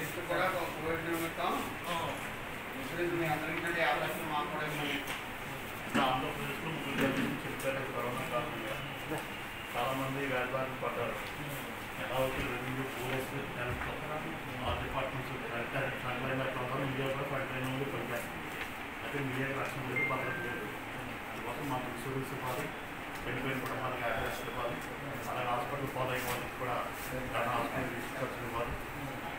Journalist కూడా ఒక Covid నిమిత్తం ఇన్సూరెన్స్ మీ అందరికంటే యాభై లక్షలు మాకు కూడా ఇవ్వండి ఆంధ్రప్రదేశ్లో ముగ్గురు జర్నలిస్టులు చనిపోయారు కరోనా కారణంగా చాలా మంది వ్యాపారం పడ్డారు ఎలా అవుతుంది రెవెన్యూ పోలీసు హెల్త్ ఆ డిపార్ట్మెంట్స్ హెల్త్ ఫ్రంట్ లైన్ అట్లా ఉన్నారు మీడియా కూడా ఫ్రంట్ లైన్ నుండి పనిచేస్తారు అయితే మీడియాకి రక్షణ లేదు భద్రత లేదు అందుకోసం మాకు ఇన్సూరెన్స్ ఇవ్వాలి చనిపోయిన కుటుంబానికి యాభై లక్షలు ఇవ్వాలి అలాగే హాస్పిటల్ ఫాలో అయ్యే వాళ్ళకి కూడా కరోనా హాస్పిటల్ తీసుకొచ్చిన ఇవ్వాలి నిర్ణయిస్తున్నాం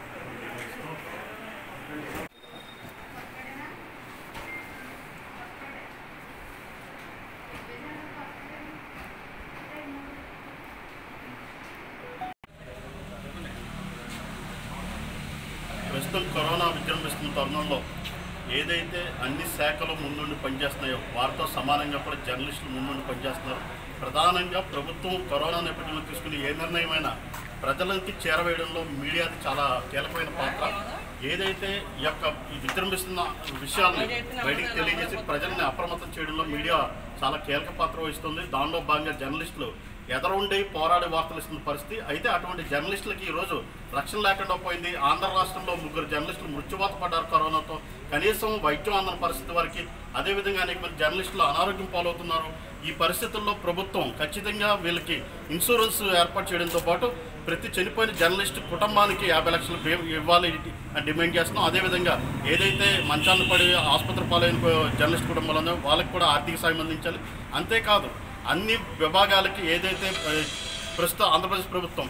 ప్రస్తుతం కరోనా విజృంభిస్తున్న తరుణంలో ఏదైతే అన్ని శాఖలు ముందుండి పనిచేస్తున్నాయో వారితో సమానంగా కూడా జర్నలిస్టులు ముందుండి పనిచేస్తున్నారు. ప్రధానంగా ప్రభుత్వం కరోనా నేపథ్యంలో తీసుకుని ఏ నిర్ణయమైనా ప్రజలకి చేరవేయడంలో మీడియాది చాలా కీలకమైన పాత్ర. ఏదైతే ఈ యొక్క విజృంభిస్తున్న విషయాన్ని బయటికి తెలియజేసి ప్రజల్ని అప్రమత్తం చేయడంలో మీడియా చాలా కీలక పాత్ర వహిస్తుంది. దానిలో భాగంగా జర్నలిస్టులు ఎదరుండి పోరాడి వార్తలు ఇస్తున్న పరిస్థితి. అయితే అటువంటి జర్నలిస్టులకి ఈరోజు రక్షణ లేకుండా పోయింది. ఆంధ్ర రాష్ట్రంలో ముగ్గురు జర్నలిస్టులు మృత్యువాత పడ్డారు కరోనాతో. కనీసం వైద్యం అందని పరిస్థితి వారికి అదేవిధంగా అనేక మంది జర్నలిస్టులు అనారోగ్యం పాలవుతున్నారు. ఈ పరిస్థితుల్లో ప్రభుత్వం ఖచ్చితంగా వీళ్ళకి ఇన్సూరెన్స్ ఏర్పాటు చేయడంతో పాటు ప్రతి చనిపోయిన జర్నలిస్ట్ కుటుంబానికి యాభై లక్షలు ఇవ్వాలి అని డిమాండ్ చేస్తున్నాం. అదేవిధంగా ఏదైతే మంచాలను పడి ఆసుపత్రి పాలైన జర్నలిస్ట్ కుటుంబాలు ఉన్నాయో వాళ్ళకి కూడా ఆర్థిక సాయం అందించాలి. అంతేకాదు అన్ని విభాగాలకి ఏదైతే ప్రస్తుతం ఆంధ్రప్రదేశ్ ప్రభుత్వం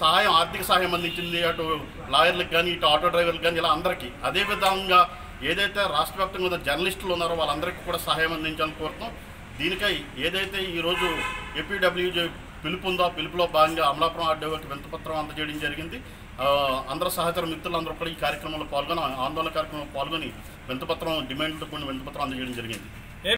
సహాయం ఆర్థిక సహాయం అందించింది అటు లాయర్లకు కానీ ఇటు ఆటో డ్రైవర్లకు కానీ ఇలా అందరికీ అదే విధంగా ఏదైతే రాష్ట్ర వ్యాప్తంగా ఉన్న జర్నలిస్టులు ఉన్నారో వాళ్ళందరికీ కూడా సహాయం అందించాలని కోరుతాం దీనికై ఏదైతే ఈరోజు ఏపీడబ్ల్యూజే పిలుపు ఉందో పిలుపులో భాగంగా అమలాపురం ఆర్డీఓకి వింతపత్రం అందజేయడం జరిగింది. ఆ, అందరూ సహచర మిత్రులందరూ కూడా ఈ కార్యక్రమంలో పాల్గొని ఆందోళన కార్యక్రమంలో పాల్గొని వింతపత్రం డిమాండ్తో కూడిన వింతపత్రం అందజేయడం జరిగింది.